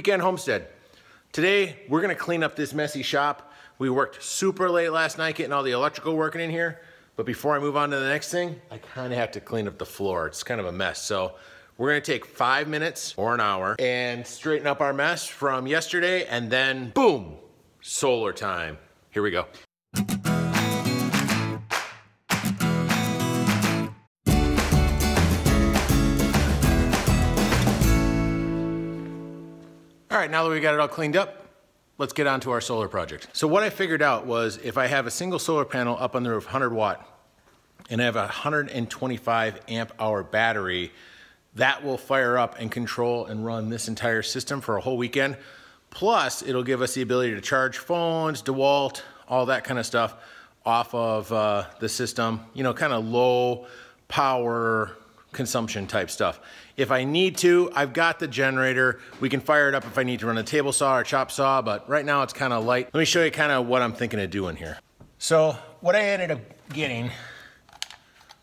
weekend homestead. Today, we're gonna clean up this messy shop. We worked super late last night getting all the electrical working in here, but before I move on to the next thing, I kinda have to clean up the floor. It's kind of a mess. So we're gonna take five minutes or an hour and straighten up our mess from yesterday and then boom, solar time. Here we go. Right, now that we got it all cleaned up, let's get on to our solar project. So what I figured out was if I have a single solar panel up on the roof, 100 watt, and I have a 125 amp hour battery, that will fire up and control and run this entire system for a whole weekend. Plus, it'll give us the ability to charge phones, DeWalt, all that kind of stuff off of uh, the system. You know, kind of low power consumption type stuff. If I need to, I've got the generator. We can fire it up if I need to run a table saw or chop saw, but right now it's kind of light. Let me show you kind of what I'm thinking of doing here. So what I ended up getting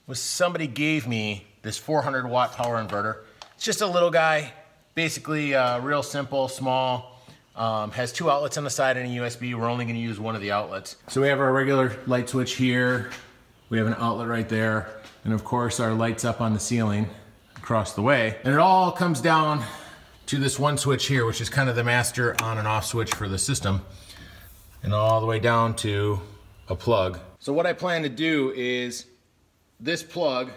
was somebody gave me this 400 watt power inverter. It's just a little guy, basically uh, real simple, small, um, has two outlets on the side and a USB. We're only gonna use one of the outlets. So we have our regular light switch here. We have an outlet right there. And of course our lights up on the ceiling across the way. And it all comes down to this one switch here, which is kind of the master on and off switch for the system. And all the way down to a plug. So what I plan to do is this plug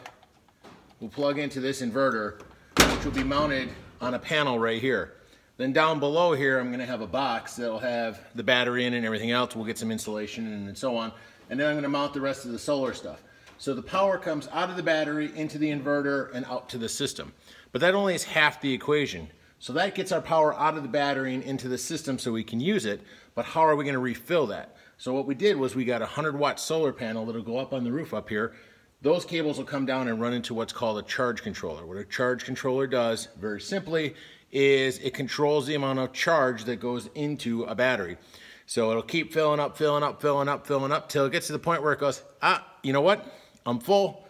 will plug into this inverter, which will be mounted on a panel right here. Then down below here, I'm gonna have a box that'll have the battery in and everything else. We'll get some insulation and so on. And then I'm gonna mount the rest of the solar stuff. So the power comes out of the battery into the inverter and out to the system. But that only is half the equation. So that gets our power out of the battery and into the system so we can use it. But how are we gonna refill that? So what we did was we got a 100 watt solar panel that'll go up on the roof up here. Those cables will come down and run into what's called a charge controller. What a charge controller does, very simply, is it controls the amount of charge that goes into a battery. So it'll keep filling up, filling up, filling up, filling up, till it gets to the point where it goes, ah, you know what? I'm full.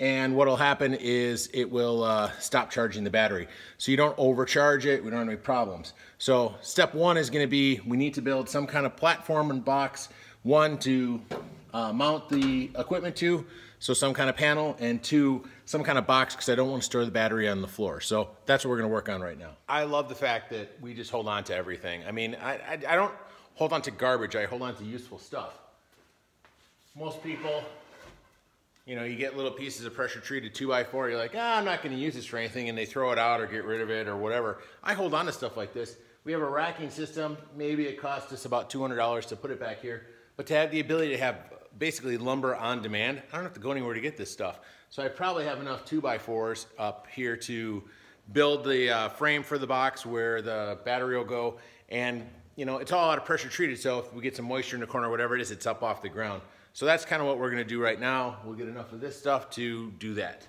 And what'll happen is it will uh, stop charging the battery. So you don't overcharge it, we don't have any problems. So step one is gonna be, we need to build some kind of platform and box, one to uh, mount the equipment to, so some kind of panel, and two, some kind of box because I don't want to store the battery on the floor. So that's what we're gonna work on right now. I love the fact that we just hold on to everything. I mean, I, I, I don't hold on to garbage, I hold on to useful stuff. Most people, you know, you get little pieces of pressure treated 2x4, you're like, ah, I'm not gonna use this for anything, and they throw it out or get rid of it or whatever. I hold on to stuff like this. We have a racking system. Maybe it costs us about $200 to put it back here. But to have the ability to have basically lumber on demand, I don't have to go anywhere to get this stuff. So I probably have enough 2x4s up here to build the uh, frame for the box where the battery will go. And, you know, it's all out of pressure treated, so if we get some moisture in the corner, whatever it is, it's up off the ground. So that's kind of what we're gonna do right now. We'll get enough of this stuff to do that.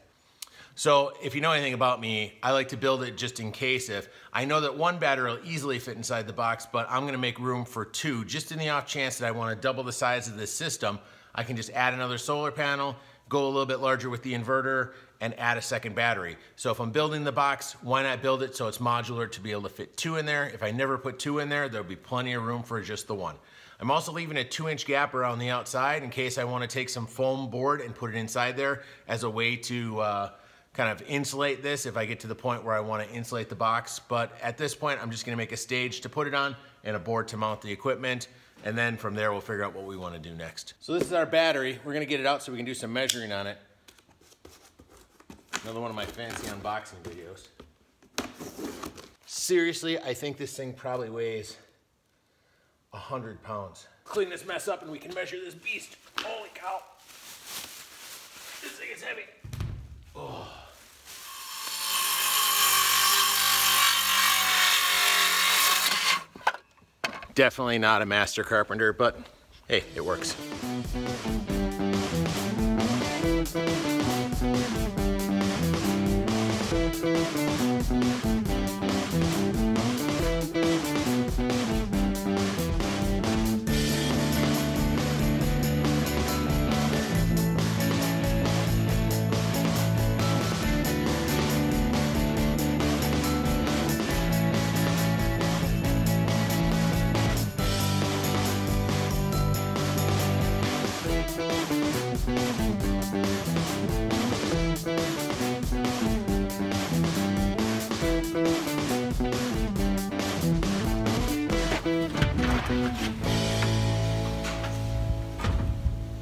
So if you know anything about me, I like to build it just in case if. I know that one battery will easily fit inside the box, but I'm gonna make room for two, just in the off chance that I wanna double the size of this system. I can just add another solar panel, go a little bit larger with the inverter, and add a second battery. So if I'm building the box, why not build it so it's modular to be able to fit two in there? If I never put two in there, there'll be plenty of room for just the one. I'm also leaving a two inch gap around the outside in case I wanna take some foam board and put it inside there as a way to uh, kind of insulate this if I get to the point where I wanna insulate the box. But at this point, I'm just gonna make a stage to put it on and a board to mount the equipment. And then from there, we'll figure out what we wanna do next. So this is our battery. We're gonna get it out so we can do some measuring on it. Another one of my fancy unboxing videos. Seriously, I think this thing probably weighs 100 pounds. Clean this mess up and we can measure this beast. Holy cow. This thing is heavy. Oh. Definitely not a master carpenter, but hey, it works.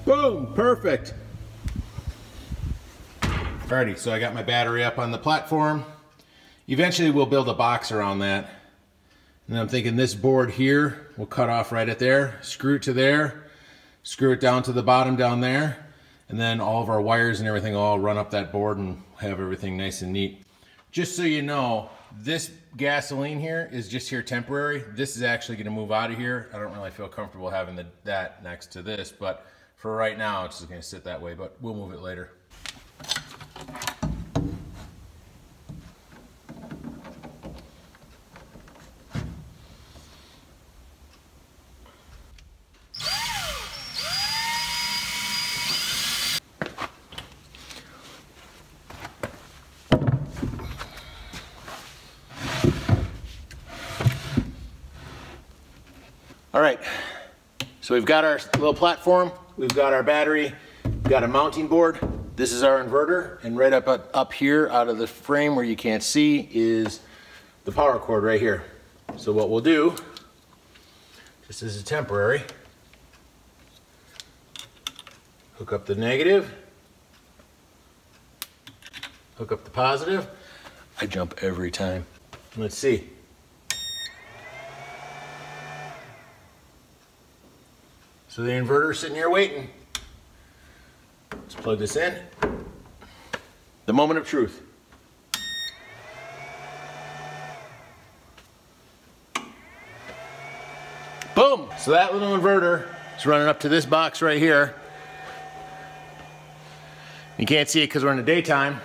Boom, perfect. Alrighty, so I got my battery up on the platform. Eventually we'll build a box around that. And I'm thinking this board here will cut off right at there, screw it to there, screw it down to the bottom down there, and then all of our wires and everything all run up that board and have everything nice and neat. Just so you know, this gasoline here is just here temporary. This is actually gonna move out of here. I don't really feel comfortable having the, that next to this, but for right now, it's just gonna sit that way, but we'll move it later. All right, so we've got our little platform, we've got our battery, got a mounting board. This is our inverter, and right up, up here out of the frame where you can't see is the power cord right here. So what we'll do, just as a temporary, hook up the negative, hook up the positive. I jump every time. Let's see. So the inverter's sitting here waiting. Let's plug this in. The moment of truth. Boom! So that little inverter is running up to this box right here. You can't see it because we're in the daytime,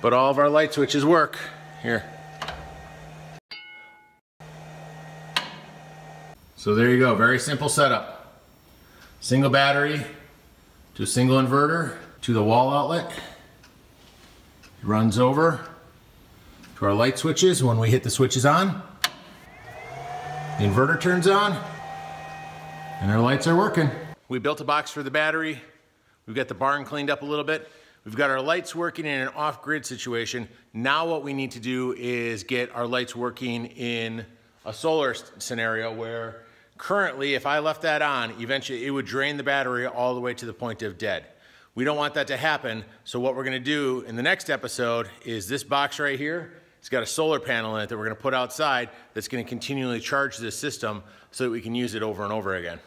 but all of our light switches work. Here. So there you go, very simple setup single battery to a single inverter to the wall outlet. It runs over to our light switches when we hit the switches on. The inverter turns on and our lights are working. We built a box for the battery. We've got the barn cleaned up a little bit. We've got our lights working in an off-grid situation. Now what we need to do is get our lights working in a solar scenario where Currently, if I left that on, eventually it would drain the battery all the way to the point of dead. We don't want that to happen, so what we're gonna do in the next episode is this box right here, it's got a solar panel in it that we're gonna put outside that's gonna continually charge this system so that we can use it over and over again.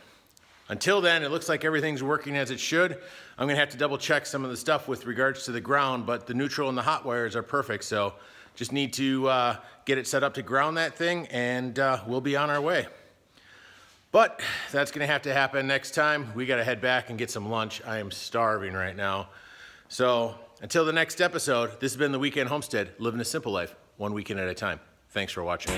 Until then, it looks like everything's working as it should. I'm gonna have to double check some of the stuff with regards to the ground, but the neutral and the hot wires are perfect, so just need to uh, get it set up to ground that thing and uh, we'll be on our way. But that's gonna have to happen next time. We gotta head back and get some lunch. I am starving right now. So until the next episode, this has been The Weekend Homestead, living a simple life, one weekend at a time. Thanks for watching.